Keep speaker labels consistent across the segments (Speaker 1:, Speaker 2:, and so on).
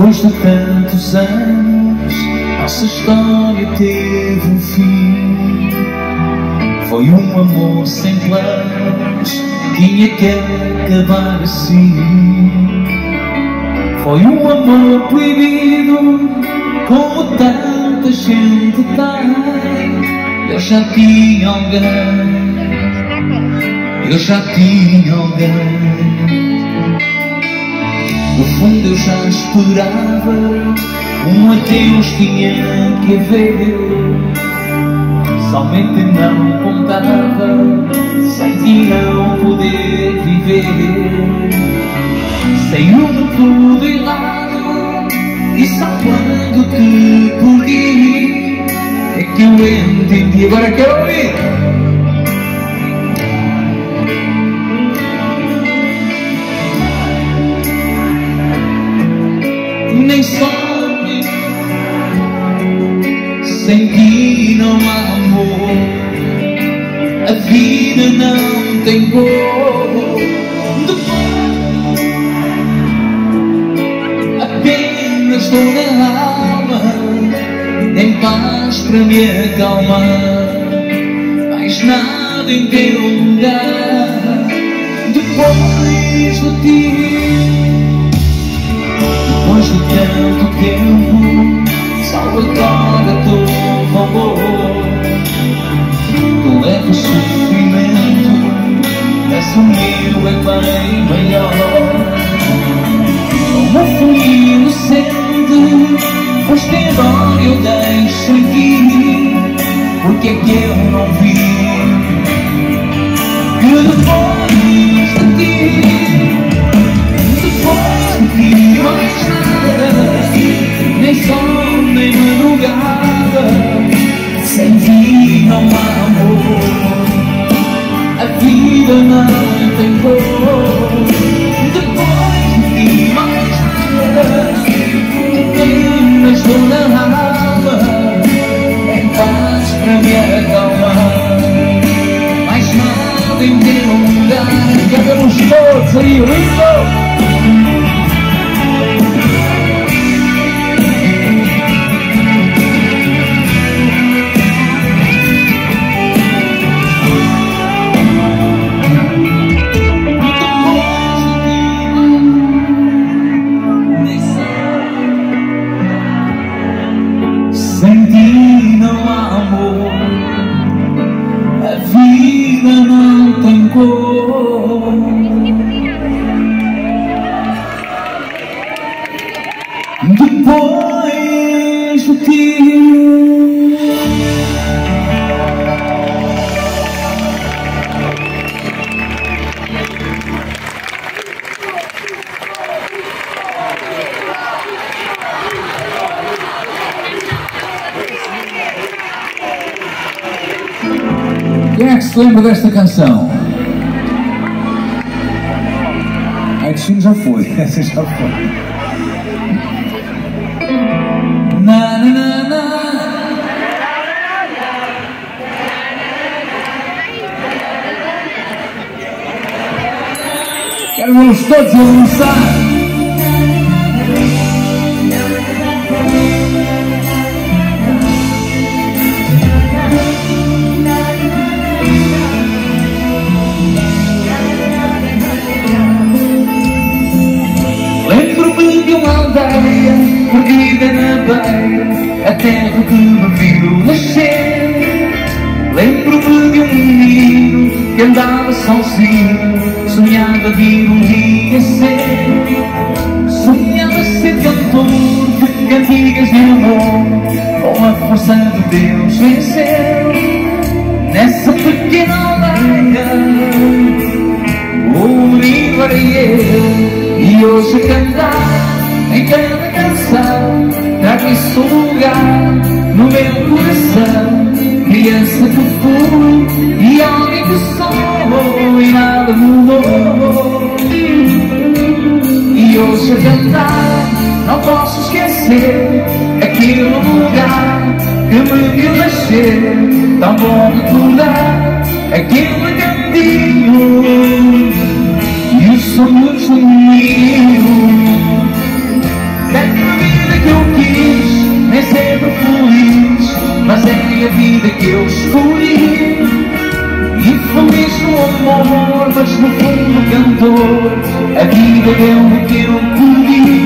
Speaker 1: Depois de tantos anos, nossa história teve um fim. Foi um amor sem planos, tinha que acabar assim. Foi um amor proibido, como tanta gente tem. Eu já tinha alguém, eu já tinha alguém. No fundo eu já esperava Um adeus tinha que haver Somente não contava Sem ti não poder viver. Saiu-me tudo errado E só quando te perdi É que eu entendi. Agora quero ouvir. nem amor. A vida não tem cor. Apenas dor na alma. Nem paz para me acalmar. Mais nada em teu lugar. Depois de ti depois de tanto tempo Só agora tu amor nada em teu lugar Cantamos todos aí, lindo! Depois de ti.
Speaker 2: Quem é que se lembra desta canção? Cristina já foi, essa já foi.
Speaker 1: Na, na, na.
Speaker 2: Quero vê-los todos.
Speaker 1: Terra que me viu nascer. Lembro-me de um menino que andava sozinho, sonhava vir um dia ser. Sonhava ser cantor de cantigas de amor, com a força de Deus venceu. Nessa pequena aldeia o menino era eu E hoje cantar em cada no meu coração Criança que fui e homem que sou E nada mudou. E hoje a cantar não posso esquecer Aquele lugar que me viu nascer. Tão bom recordar aquele cantinho E os sonhos do menino foi a vida que eu escolhi. E feliz no amor, mas no fundo cantor. A vida deu-me que eu pedi.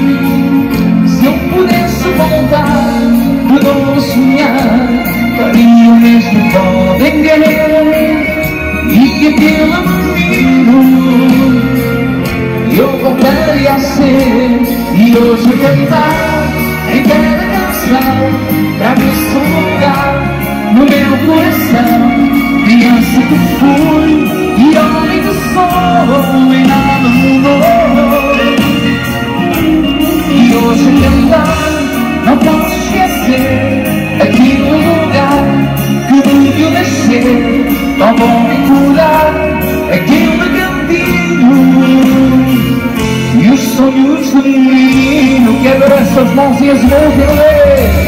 Speaker 1: Se eu pudesse voltar, de novo sonhar Faria o mesmo pode enganar. E que aquele menino Eu voltaria a ser. E hoje cantar meu coração Criança que fui e homem que sou e nada mudou. E hoje cantar não posso esquecer Aquele lugar que me viu nascer Tão bom em curar aquele cantinho E os sonhos do menino Quebra essas mãos e as mãos dele